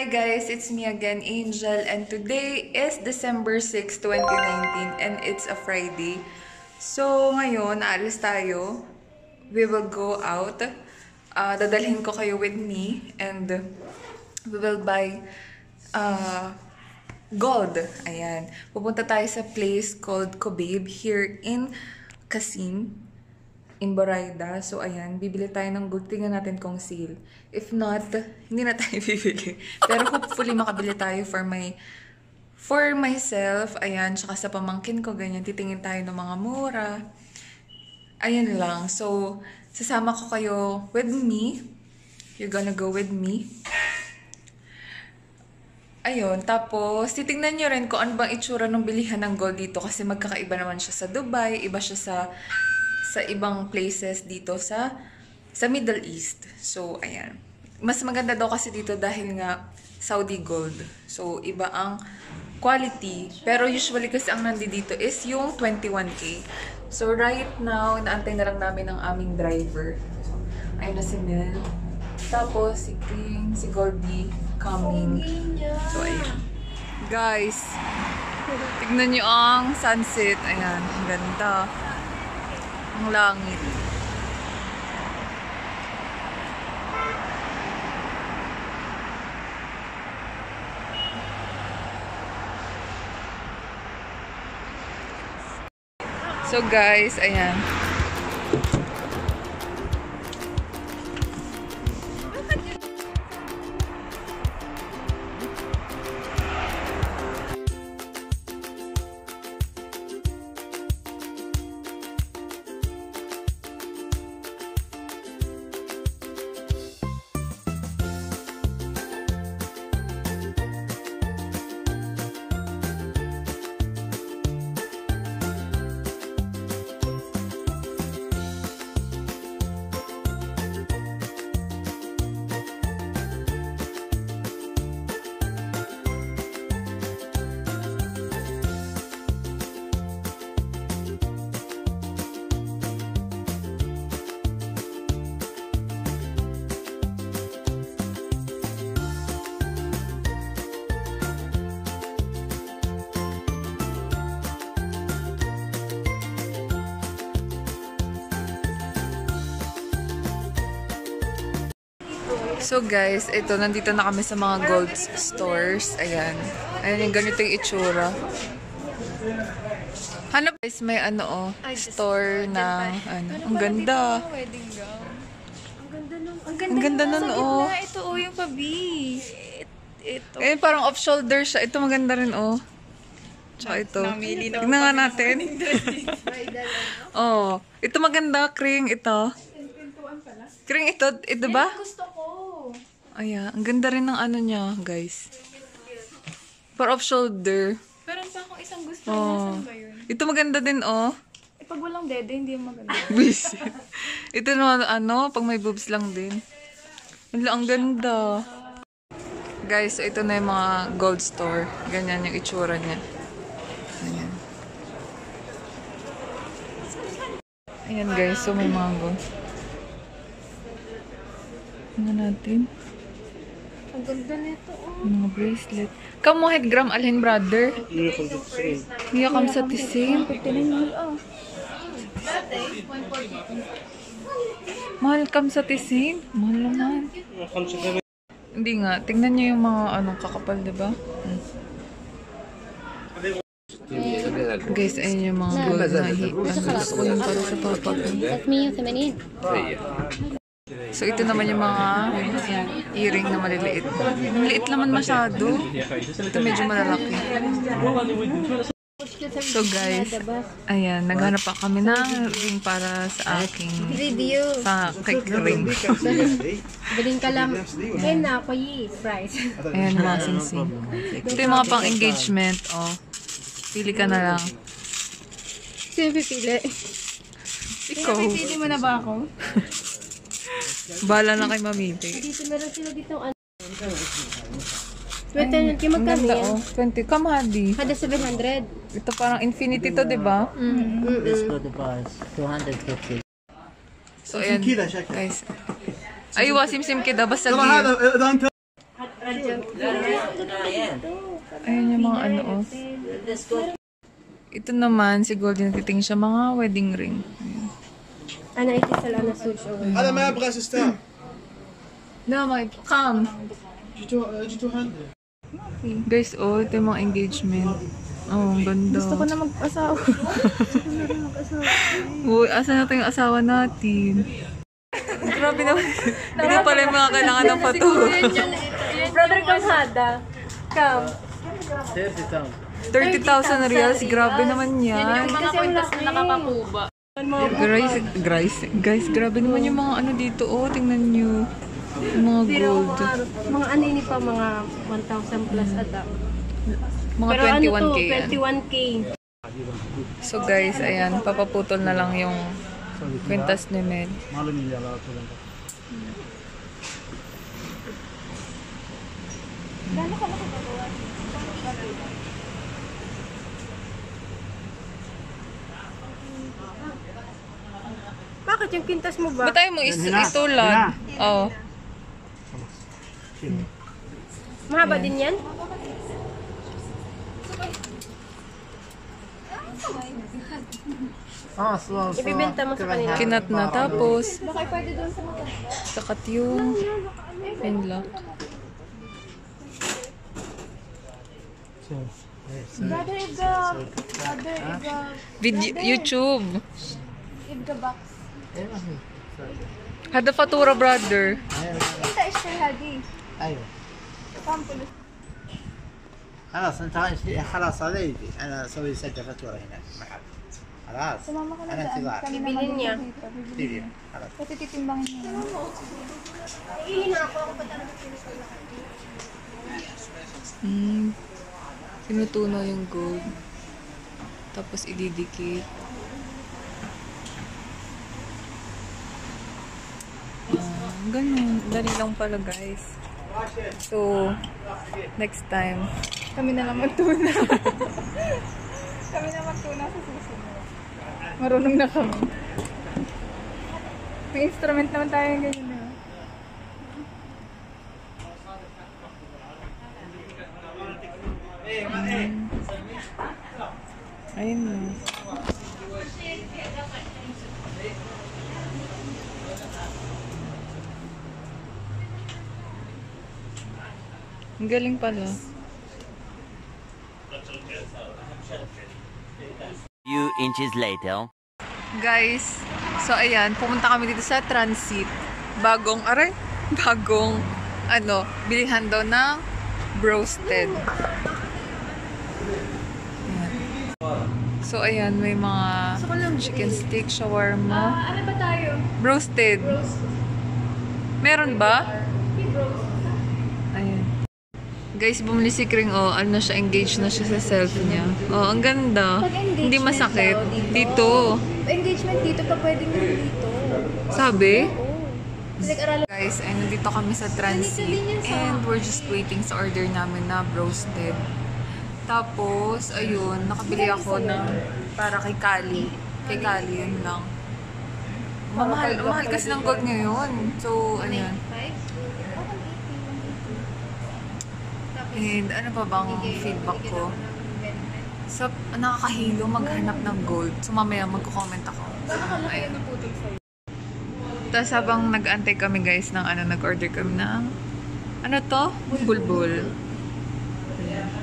Hi guys, it's me again, Angel, and today is December 6, 2019, and it's a Friday. So, ngayon, aalis tayo. We will go out. Uh, dadalhin ko kayo with me, and we will buy uh, gold. Ayan. Pupunta tayo sa place called Kobabe here in Kasim in Boraida. So, ayan, bibili tayo ng gold. Tingnan natin kung sale. If not, hindi na tayo bibili. Pero hopefully, makabili tayo for my for myself. Ayan, tsaka sa pamangkin ko, ganyan. Titingin tayo ng mga mura. Ayan lang. So, sasama ko kayo with me. You're gonna go with me. Ayun, tapos titingnan nyo rin kung ano bang itsura ng bilihan ng gold dito kasi magkakaiba naman siya sa Dubai, iba siya sa sa ibang places dito sa sa Middle East. So, ayan. Mas maganda daw kasi dito dahil nga Saudi gold. So, iba ang quality. Pero usually kasi ang nandito is yung 21K. So, right now, inaantay na lang namin ang aming driver. So, ayun na si Mel. Tapos, si King, si Goldie, coming. So, ayun. Guys, tignan nyo ang sunset. Ayan, ganda. Ang langit. So guys, ayan. So guys, ito, nandito na kami sa mga gold stores. Ayan. Ayan yung ganito yung itsura. Hanap guys, may ano oh, store na, ano, ang ganda. Wedding gown. Ang ganda nun. Ang Ang ganda nun, oh. Ito oh, yung pabi. Ito. Eh, parang off-shoulder siya. Ito maganda rin oh. Tsaka ito. Tignan nga natin. oh, ito maganda, kring ito. Kring ito, ito ba? Gusto ko. Ayan, ang ganda rin ng ano niya, guys. For off-shoulder. Meron pa akong isang gusto. Oh. Nasaan ba yun? Ito maganda din, oh. Eh, pag walang dede, hindi yung maganda. Busy. Ito naman, ano, pag may boobs lang din. Wala, ang ganda. Guys, so ito na yung mga gold store. Ganyan yung itsura niya. Ayan. Ayan guys, so may mga gold. Ano natin? Ang ganda nito, oh. Mga bracelet. Kamu head gram alhin, brother. Iya kam sa tisim. Iya kam. Mahal kam sa. Mahal naman. Hindi nga. Tingnan niyo yung mga anong kakapal, di ba? Guys, ayun yung mga gold na hit. Ano, gusto ko yung para sa papa. At me yung 80. So, ito naman yung mga earring na maliliit. Maliit naman masyado. Ito medyo malalaki. So guys, ayan, naghanap pa kami ng ring para sa aking video. Sa cake ring. Galing ka lang. Ayan na ako yi, price. Ayan mga sinsing. Ito yung mga pang engagement, oh. Pili ka na lang. Sino pipili? Ikaw. Pinapipili mo na ba ako? Bala na kay mamimpi. Dito meron sila dito ano. 20 kayo magkano yan? Oh, 20. Kamadi. Kada 700. Ito parang infinity to, di ba? Mm. Mm. This for the bars, 250. So, ayan. Guys. Ay, wa simsim kida. Basta di. Ayan yung mga ano, oh. Ito naman, si Golden titing siya mga wedding ring. Ayun. Ana, iti sa lana sushi. هذا ما يبغى سيستم No, my, come. جيتو جيتو هاند Guys, oh, ito yung mga engagement. Oh, ang ganda. Gusto ko na mag-asawa. Uy, asa na yung asawa natin? Grabe naman. Hindi pala yung mga kailangan ng pato. Brother Kamhada. Come. 30,000 reals, grabe naman yan. Mga kwintas na nakakakuba. Guys, guys, guys, grabe naman yung mga ano dito. Oh, tingnan nyo. Yung mga gold. Mga ano ini pa, mga 1,000 plus ada. Mga Pero ano to, 21k yan. 21k. So guys, ayan, papaputol na lang yung kwintas ni Med. Bakit yung kintas mo ba? Ba't tayo mo is itulad? Oo. Mahaba din yan? Ah, slow, slow. Ibibenta mo sa kanila. Kinat na. Tapos, sakat yung pinlock. Brother Iga. Brother Iga. Video, YouTube. Iga box. Hada Fatura brother. انت اشتري هذه ايوه سامبل خلاص انت خلاص علي انا اسوي سجل فاتوره هناك محل خلاص Sumama ka na انا daan. انتظار Kami na Bibilin niya. mag-dito. Bibilin تيجي niya. خلاص Kasi titimbangin niya. Hmm. Pinutunaw yung gold. Tapos ididikit. Ganun. Dali lang pala guys. So, next time. Kami na lang magtuna. kami na magtuna sa susunod. Marunong na kami. May instrument naman tayo ganyan, di ba? Ayun na. Ang galing pala. Few inches later. Guys, so ayan, pumunta kami dito sa Transit. Bagong, aray, bagong, ano, bilihan daw ng broasted. So ayan, may mga chicken stick, shawarma, Ano ba tayo? broasted. Meron ba? Guys, bumili si Kring, oh, ano siya, engaged na siya sa self niya. Oh, ang ganda. Hindi masakit. dito. Dito. Engagement dito pa pwedeng dito. Sabi? Guys, ay nandito kami sa transit and we're just waiting sa order namin na broasted. Tapos, ayun, nakabili ako ng para kay Kali. Kay Kali, yun lang. Mamahal, mahal kasi ng gold ngayon. So, ano yun. And ano pa bang feedback ko? Sa nakakahilo maghanap ng gold. So, mamaya magko-comment ako. Ayun. Tapos habang nag-antay kami guys ng ano, nag-order kami ng ano to? Bulbul.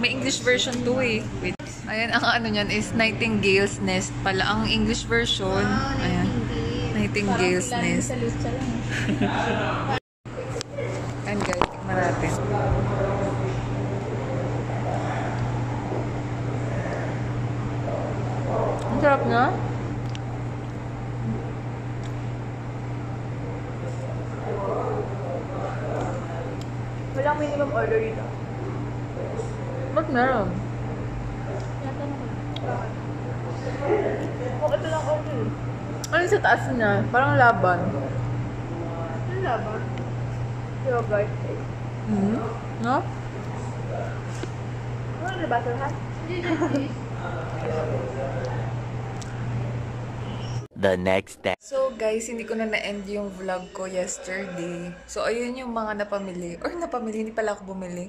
May English version to eh. Wait. Ayan, ang ano niyan is Nightingale's Nest pala. Ang English version, ayan. Nightingale's Nest. sa lucha lang. Ayan guys, tingnan natin. Ang sarap na. Walang minimum order dito. Ba't meron? Oh, ito lang order. Ano sa taas niya? Parang laban. Ano laban? Yogurt. Hmm? No? Ano na butter hat? The next day. So guys, hindi ko na na-end yung vlog ko yesterday. So ayun yung mga napamili. Or napamili, hindi pala ako bumili.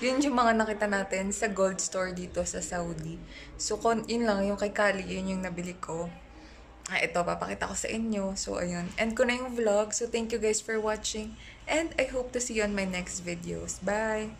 Yun yung mga nakita natin sa gold store dito sa Saudi. So kon, yun lang, yung kay Kali, yun yung nabili ko. Ah, ito, papakita ko sa inyo. So ayun, end ko na yung vlog. So thank you guys for watching. And I hope to see you on my next videos. Bye!